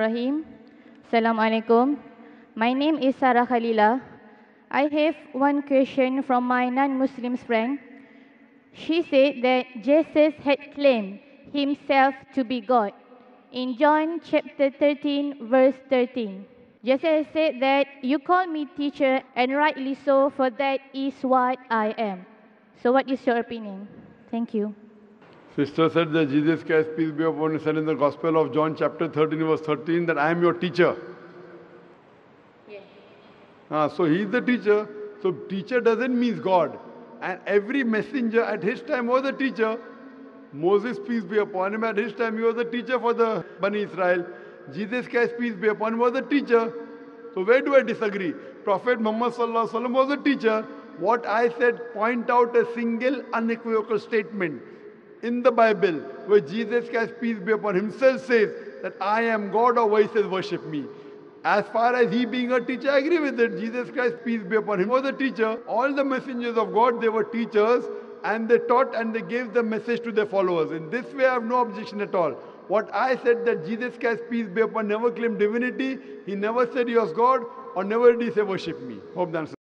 Rahim. Assalamualaikum. My name is Sarah Khalila. I have one question from my non-Muslim friend. She said that Jesus had claimed himself to be God. In John chapter 13, verse 13, Jesus said that you call me teacher, and rightly so, for that is what I am. So, what is your opinion? Thank you. Sister said that Jesus Christ, peace be upon him, said in the Gospel of John, chapter 13, verse 13, that I am your teacher. Yes. Ah, so he is the teacher. So teacher doesn't mean God. And every messenger at his time was a teacher. Moses, peace be upon him, at his time he was a teacher for the Bani Israel. Jesus Christ, peace be upon him, was a teacher. So where do I disagree? Prophet Muhammad sallallahu alaihi wasallam was a teacher. What I said, point out a single unequivocal statement in the Bible where Jesus Christ, peace be upon him, himself says that I am God or why he says worship me. As far as he being a teacher, I agree with it. Jesus Christ, peace be upon him, was a teacher. All the messengers of God, they were teachers and they taught and they gave the message to their followers. In this way, I have no objection at all. What I said that Jesus Christ, peace be upon, never claimed divinity. He never said he was God or never did he say worship me. Hope.